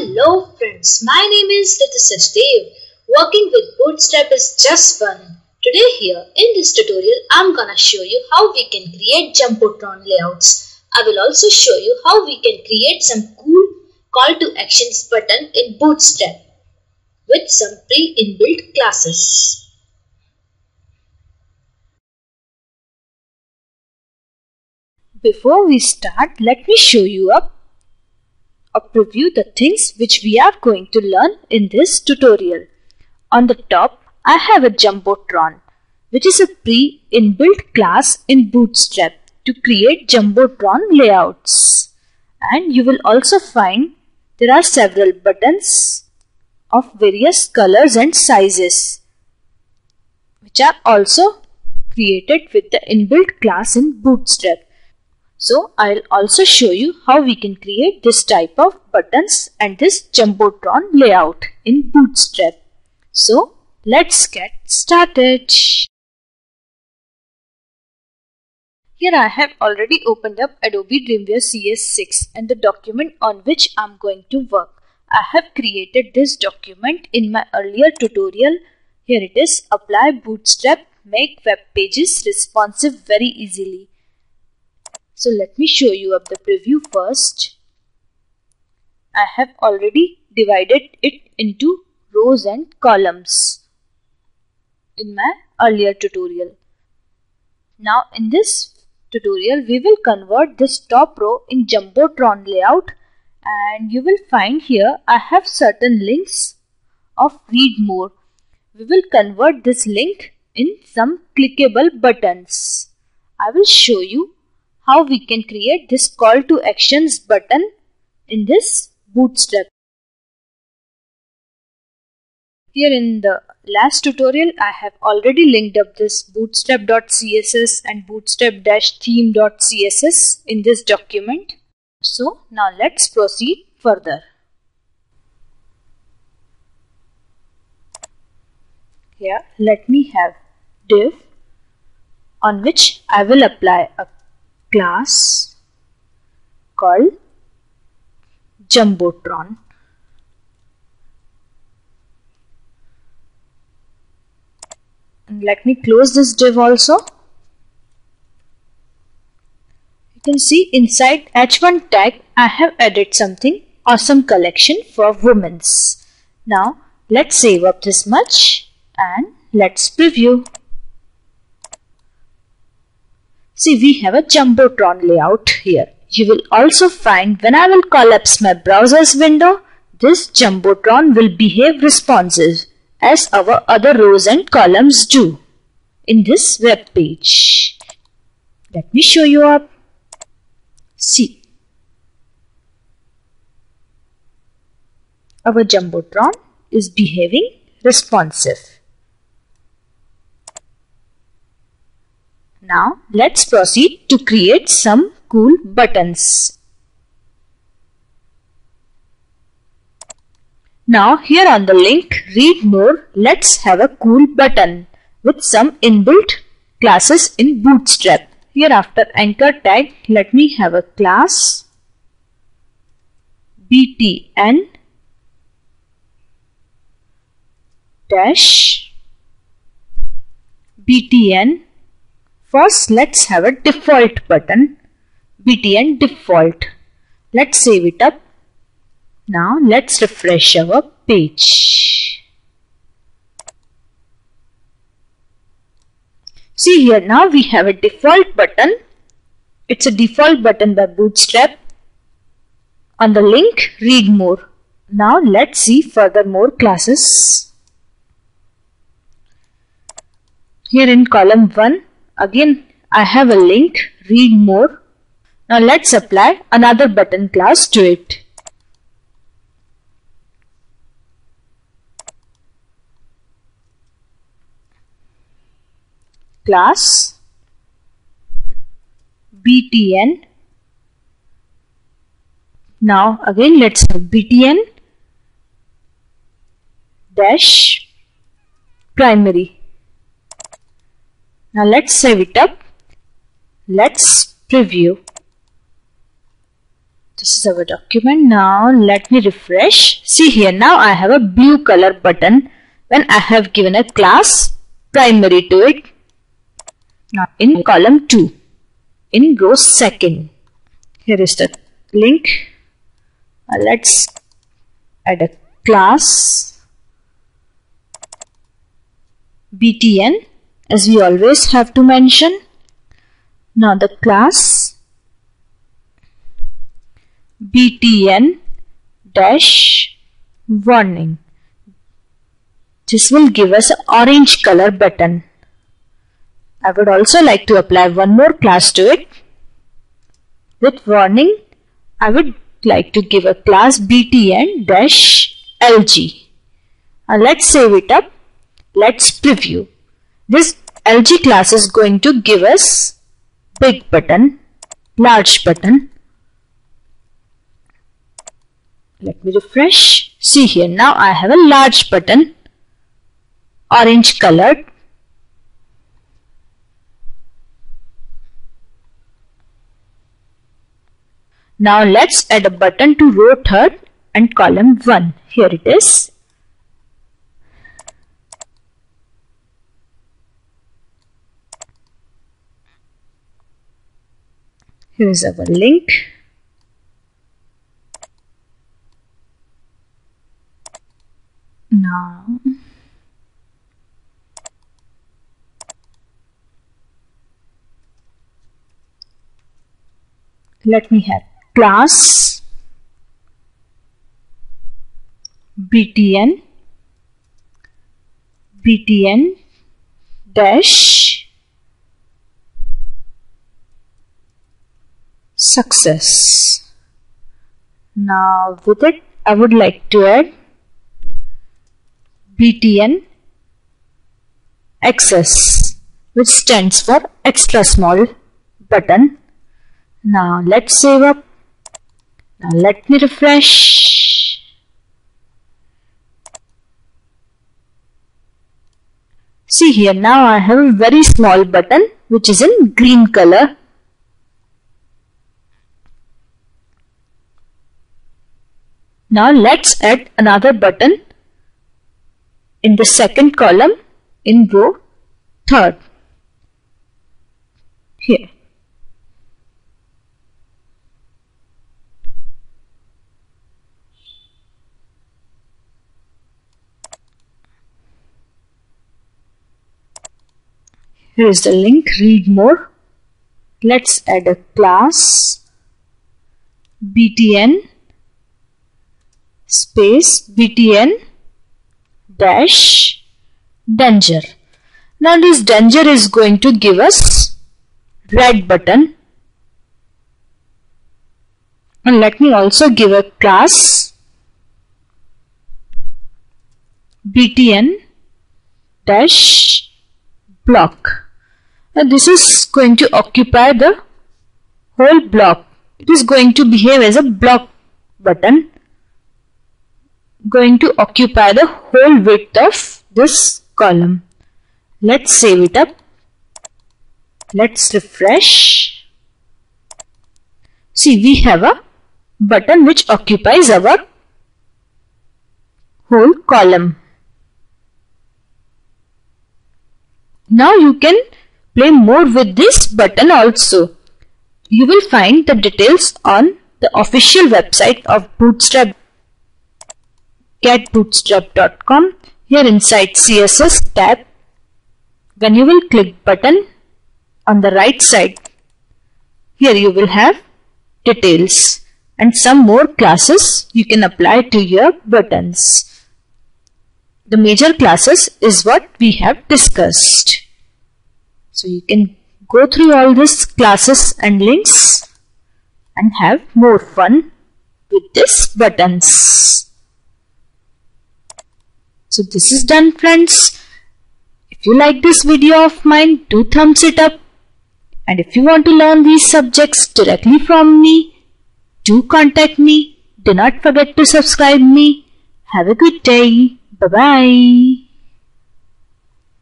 Hello friends, my name is Ritu Sachdev. Working with Bootstrap is just fun. Today here in this tutorial I'm gonna show you how we can create Jumbotron layouts. I will also show you how we can create some cool call to actions button in Bootstrap with some pre-inbuilt classes. Before we start, let me show you a, a preview the things which we are going to learn in this tutorial. On the top, I have a Jumbotron, which is a pre-inbuilt class in Bootstrap to create Jumbotron layouts. And you will also find there are several buttons of various colors and sizes, which are also created with the inbuilt class in Bootstrap. So I'll also show you how we can create this type of buttons and this Jumbotron layout in Bootstrap. So let's get started. Here I have already opened up Adobe Dreamweaver CS6 and the document on which I'm going to work. I have created this document in my earlier tutorial. Here it is apply bootstrap make web pages responsive very easily. So let me show you up the preview first. I have already divided it into rows and columns in my earlier tutorial. Now in this tutorial we will convert this top row in Jumbotron layout and you will find here I have certain links of read more. We will convert this link in some clickable buttons. I will show you how we can create this call to actions button in this bootstrap. Here in the last tutorial I have already linked up this bootstrap.css and bootstrap-theme.css in this document. So now let's proceed further. Here let me have div on which I will apply a class called Jumbotron. And let me close this div also. You can see inside h1 tag I have added something awesome collection for women's. Now let's save up this much and let's preview. See, we have a Jumbotron layout here. You will also find when I will collapse my browser's window, this Jumbotron will behave responsive as our other rows and columns do in this web page. Let me show you up. See. Our Jumbotron is behaving responsive. Now let's proceed to create some cool buttons. Now here on the link read more let's have a cool button with some inbuilt classes in bootstrap. Here after anchor tag let me have a class btn dash btn First, let's have a default button, btn default. Let's save it up. Now, let's refresh our page. See here, now we have a default button. It's a default button by Bootstrap. On the link, read more. Now, let's see further more classes. Here in column 1, Again, I have a link, read more. Now let's apply another button class to it. Class btn. Now again let's have btn dash primary. Now let's save it up. Let's preview. this is our document. Now let me refresh. See here now I have a blue color button. When I have given a class primary to it. Now in column 2 in row second here is the link. Uh, let's add a class. Btn as we always have to mention now the class btn dash warning. This will give us an orange color button. I would also like to apply one more class to it. With warning, I would like to give a class btn dash lg. Now let's save it up. Let's preview. This lg class is going to give us big button, large button, Let me refresh. See here, now I have a large button, orange colored. Now let's add a button to row 3rd and column 1. Here it is. Here is our link. now let me have class. Btn btn dash success now with it I would like to add BTN XS which stands for extra small button. Now let's save up. Now let me refresh. See here now I have a very small button which is in green color. Now let's add another button in the second column in row third. Here. Here is the link. Read more. Let's add a class. Btn space btn dash danger. Now this danger is going to give us red button and let me also give a class btn dash block. Now this is going to occupy the whole block. It is going to behave as a block button going to occupy the whole width of this column. Let's save it up. Let's refresh. See, we have a button which occupies our whole column. Now you can play more with this button also. You will find the details on the official website of Bootstrap getbootstrap.com. Here inside CSS tab, when you will click button on the right side, here you will have details and some more classes you can apply to your buttons. The major classes is what we have discussed. So you can go through all these classes and links and have more fun with these buttons. So this is done friends. If you like this video of mine, do thumbs it up. And if you want to learn these subjects directly from me, do contact me. Do not forget to subscribe me. Have a good day. Bye-bye.